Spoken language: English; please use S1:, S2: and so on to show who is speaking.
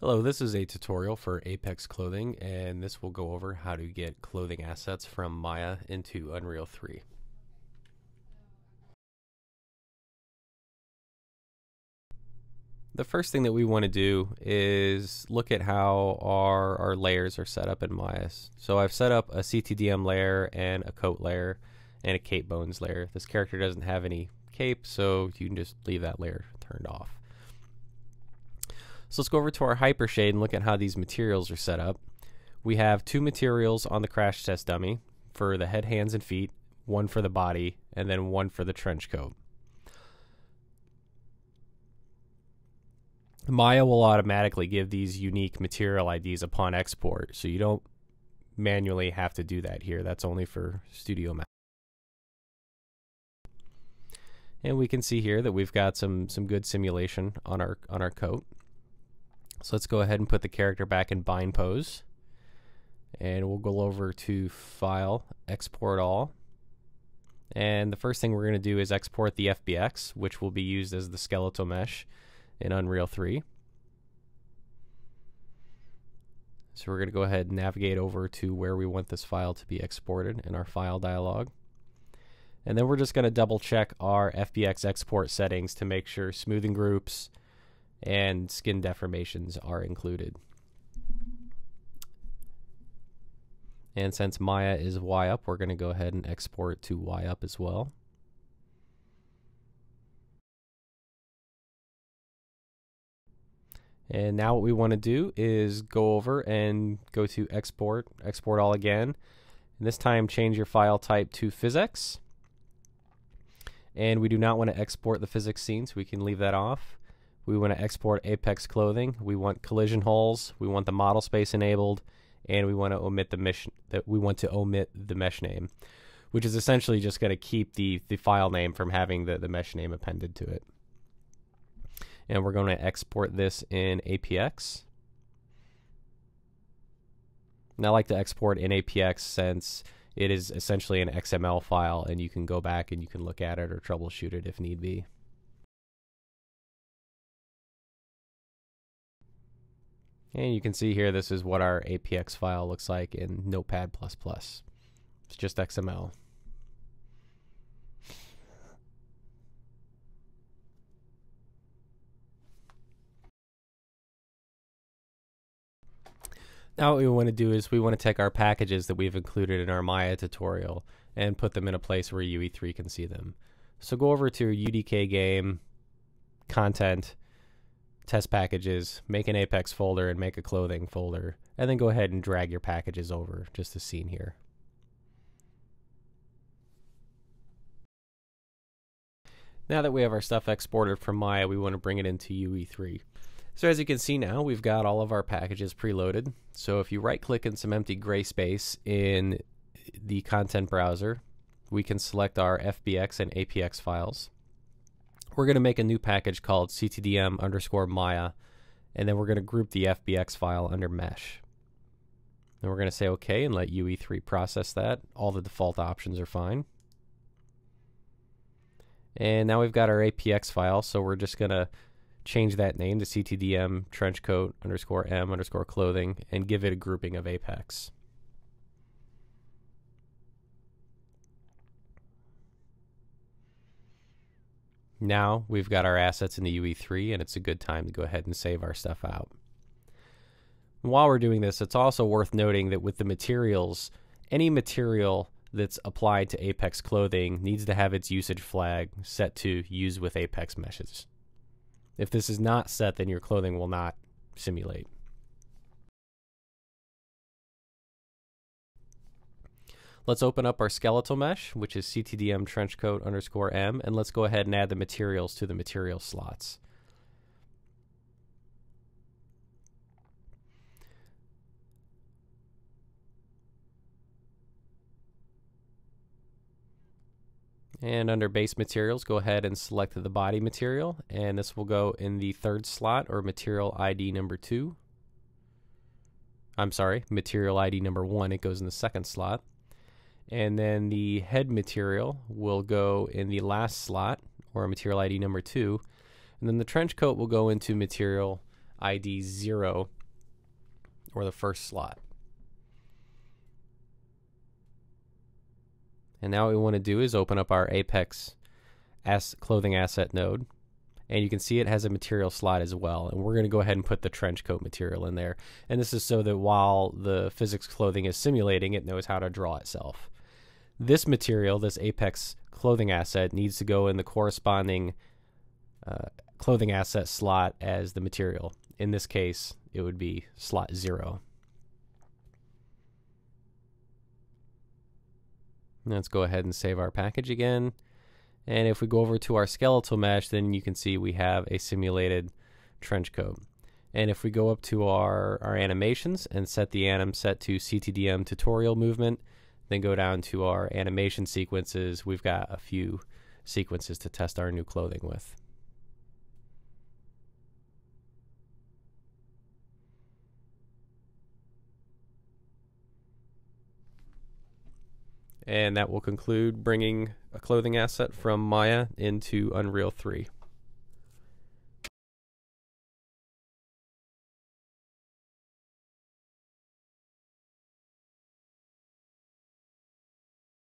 S1: Hello, this is a tutorial for Apex Clothing and this will go over how to get clothing assets from Maya into Unreal 3. The first thing that we want to do is look at how our, our layers are set up in Maya. So I've set up a CTDM layer and a coat layer and a cape bones layer. This character doesn't have any cape so you can just leave that layer turned off. So let's go over to our Hypershade and look at how these materials are set up. We have two materials on the crash test dummy for the head, hands, and feet, one for the body, and then one for the trench coat. Maya will automatically give these unique material IDs upon export, so you don't manually have to do that here. That's only for Studio Max. And we can see here that we've got some some good simulation on our on our coat. So let's go ahead and put the character back in bind pose. And we'll go over to File, Export All. And the first thing we're going to do is export the FBX, which will be used as the skeletal mesh in Unreal 3. So we're going to go ahead and navigate over to where we want this file to be exported in our file dialog. And then we're just going to double check our FBX export settings to make sure smoothing groups, and skin deformations are included. And since Maya is Y up, we're going to go ahead and export to Y up as well. And now what we want to do is go over and go to export, export all again. And this time change your file type to PhysX. And we do not want to export the physics scene, so we can leave that off. We want to export Apex clothing. We want collision hulls. We want the model space enabled, and we want to omit the mesh. That we want to omit the mesh name, which is essentially just going to keep the the file name from having the the mesh name appended to it. And we're going to export this in APX. And I like to export in APX since it is essentially an XML file, and you can go back and you can look at it or troubleshoot it if need be. And you can see here, this is what our APX file looks like in Notepad++. It's just XML. Now what we want to do is we want to take our packages that we've included in our Maya tutorial and put them in a place where UE3 can see them. So go over to UDK game, content, test packages, make an Apex folder, and make a clothing folder, and then go ahead and drag your packages over, just as seen here. Now that we have our stuff exported from Maya, we want to bring it into UE3. So as you can see now, we've got all of our packages preloaded. So if you right click in some empty gray space in the content browser, we can select our FBX and APX files we're going to make a new package called ctdm underscore maya, and then we're going to group the FBX file under mesh. And we're going to say OK and let UE3 process that. All the default options are fine. And now we've got our APX file, so we're just going to change that name to ctdm trenchcoat underscore m underscore clothing and give it a grouping of apex. Now we've got our assets in the UE3 and it's a good time to go ahead and save our stuff out. And while we're doing this, it's also worth noting that with the materials, any material that's applied to Apex clothing needs to have its usage flag set to use with Apex meshes. If this is not set, then your clothing will not simulate. Let's open up our skeletal mesh, which is ctdm trenchcoat underscore m, and let's go ahead and add the materials to the material slots. And under base materials, go ahead and select the body material, and this will go in the third slot or material ID number two. I'm sorry, material ID number one, it goes in the second slot. And then the head material will go in the last slot, or material ID number two. And then the trench coat will go into material ID 0 or the first slot. And now what we want to do is open up our Apex as clothing asset node. And you can see it has a material slot as well. And we're going to go ahead and put the trench coat material in there. And this is so that while the physics clothing is simulating, it knows how to draw itself. This material, this Apex clothing asset, needs to go in the corresponding uh, clothing asset slot as the material. In this case, it would be slot 0. Let's go ahead and save our package again. And if we go over to our skeletal mesh, then you can see we have a simulated trench coat. And if we go up to our, our animations and set the anim set to CTDM tutorial movement, then go down to our animation sequences, we've got a few sequences to test our new clothing with. And that will conclude bringing a clothing asset from Maya into Unreal 3.